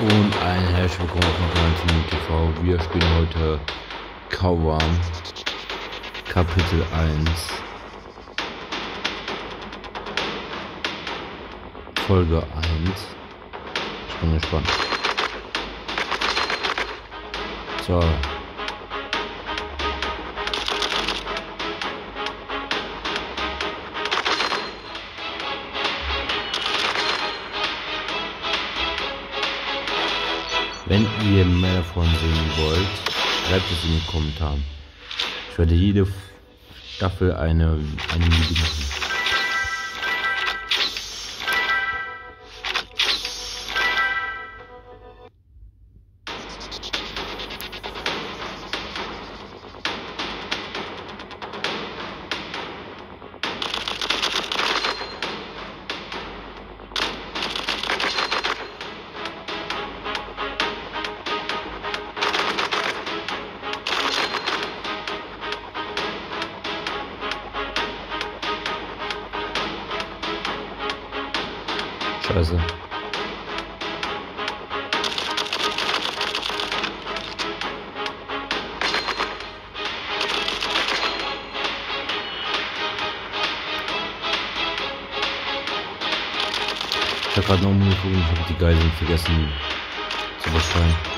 Und ein herzlich willkommen auf dem TV. Wir spielen heute Kauwan Kapitel 1 Folge 1 Ich bin gespannt. So. Wenn ihr mehr davon sehen wollt, schreibt es in die Kommentare. Ich werde jede Staffel eine, eine Video machen. Scheiße. Ich habe gerade noch umgeguckt und habe die Geiseln vergessen zu befreien.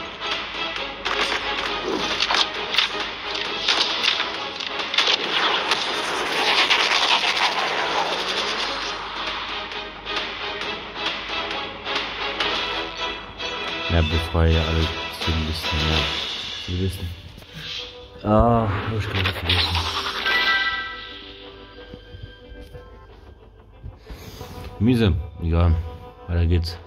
Ja, befreie alle Zivilisten, ja. Zivilisten. Ah, hab ich gerade vergessen. Miese, egal. Weiter geht's.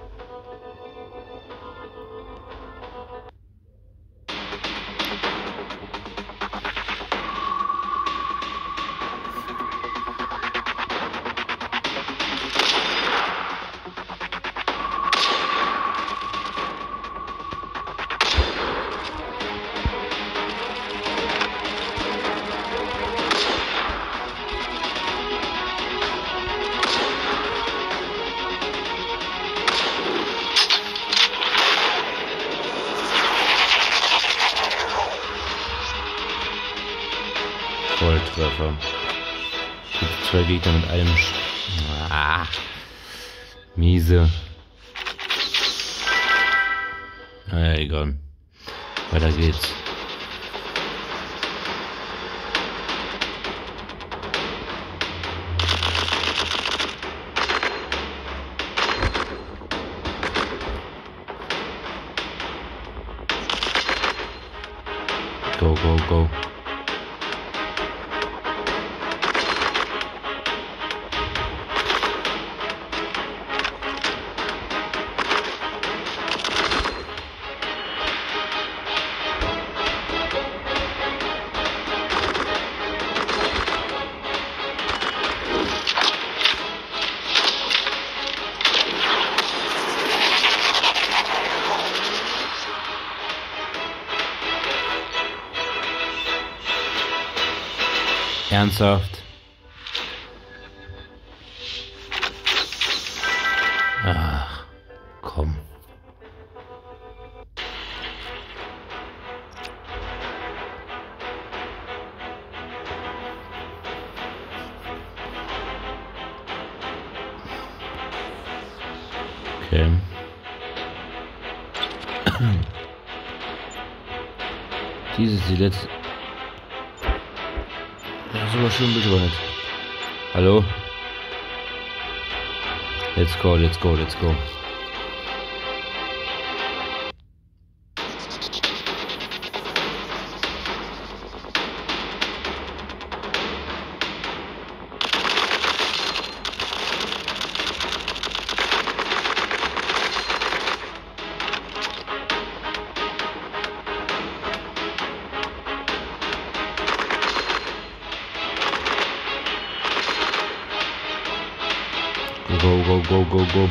Gegner mit einem Sch ah, Miese. Naja, egal. Weiter geht's. Go, go, go. Ernsthaft? Ach, komm. Okay. Dies ist die letzte. Ja, sogar schon ein. Hallo? Let's go, let's go, let's go. Go, go, go, go, go.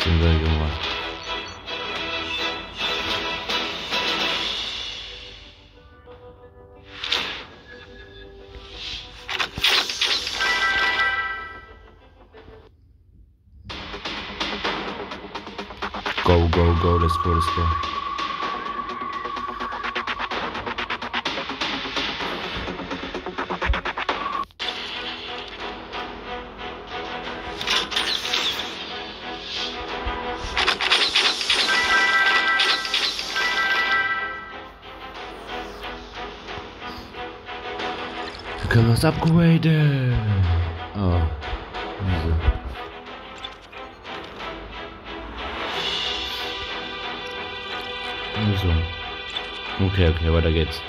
Sind let's go, let's go. Da können wir es upgraden. Oh. Also. Also. Okay, okay, weiter geht's.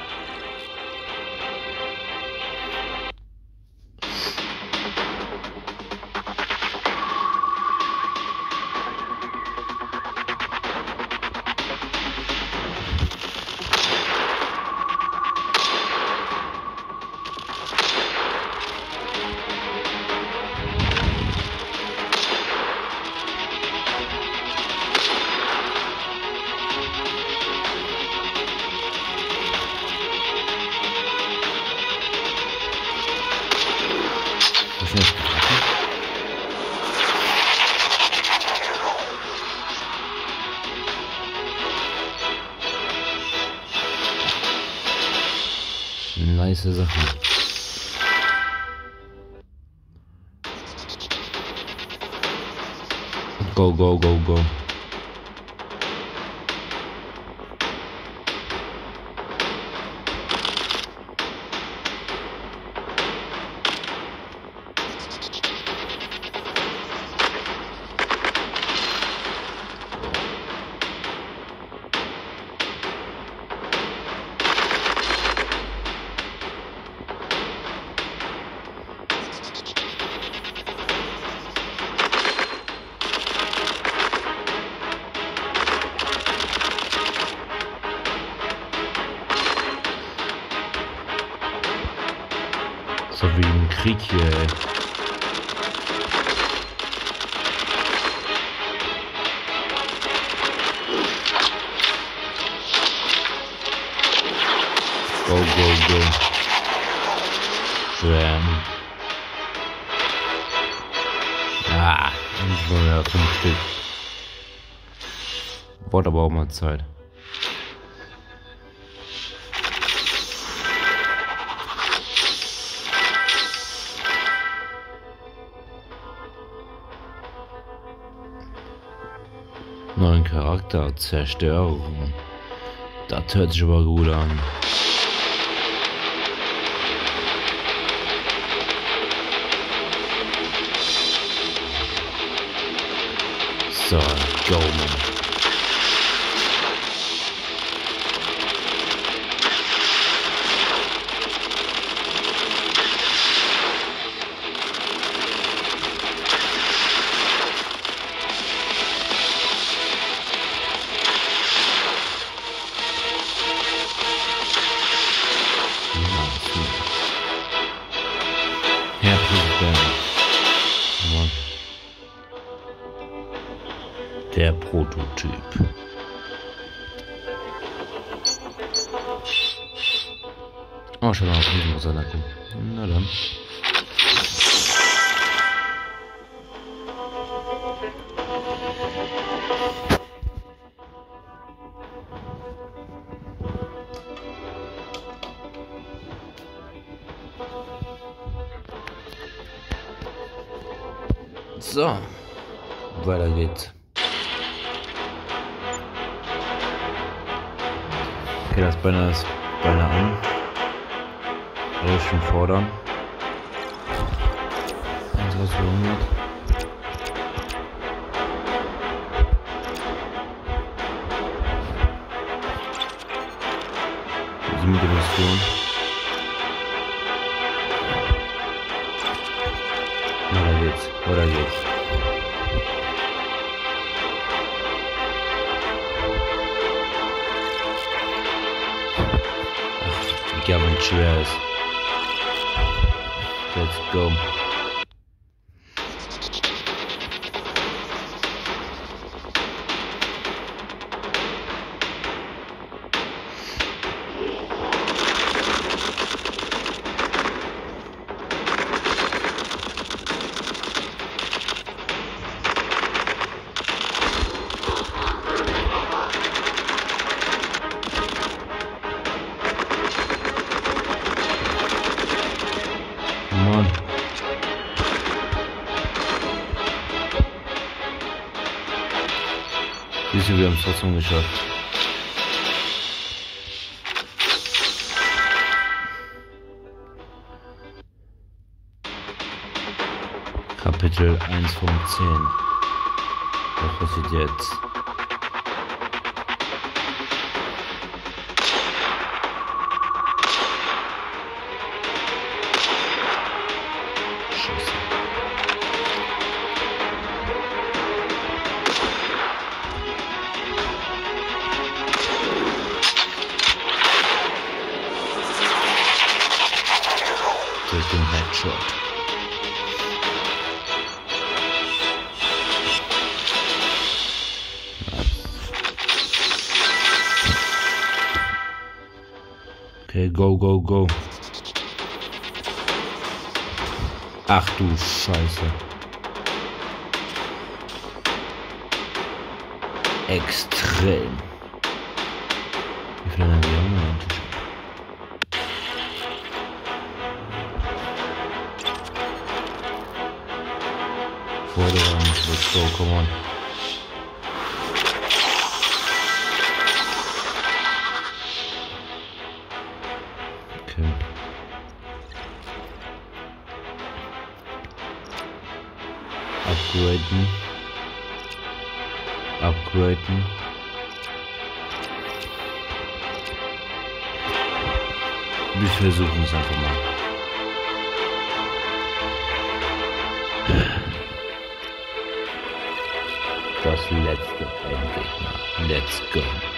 Was ist jetzt getroffen? Nice Sache. Go, go, go, go. Krieg ey. Go, go, go. Schwärmen. Ah, nicht nur mehr fünf Stück. Braucht aber auch mal Zeit. Neuen Charakter, Zerstörung. Das hört sich aber gut an. So, go man. Schon mal auf diesem Sanaku. Na dann. So, weiter geht's. Okay, das Banner ist beinahe an. Also schon fordern. 1200. Siebte Mission. Weiter geht's, weiter geht's. Ach, Gavin Cheers. Let's go. Bisschen, wir haben es trotzdem geschafft. Kapitel 1 von 10. Was passiert jetzt? Okay, go, go, go. Ach du Scheiße. Extrem. Wie viele haben wir eigentlich? Vorderrand, let's go, come on. Upgraden. Upgraden. Wir versuchen es einfach mal. Das letzte Endgegner. Let's go.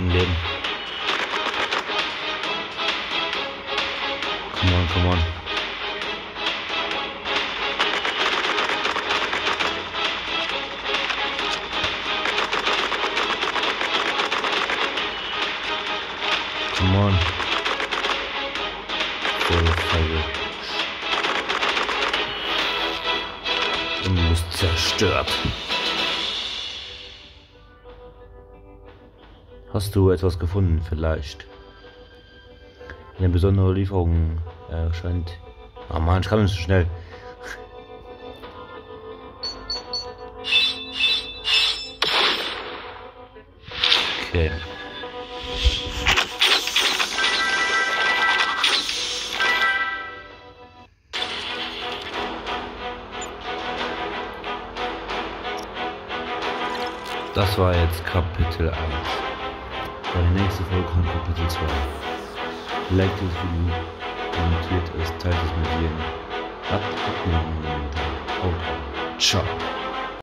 On, Leben. Come on, come on. Come on. Voll. Und ist zerstört. Hast du etwas gefunden, vielleicht? Eine besondere Lieferung erscheint. Oh man, ich kann nicht so schnell. Okay. Das war jetzt Kapitel 1. Bei der nächsten Folge kommt Kapitel 2. Like das Video, kommentiert es, teilt es mit jedem. Habt einen. Haut rein. Ciao.